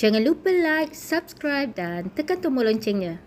Jangan lupa like, subscribe dan tekan tombol loncengnya.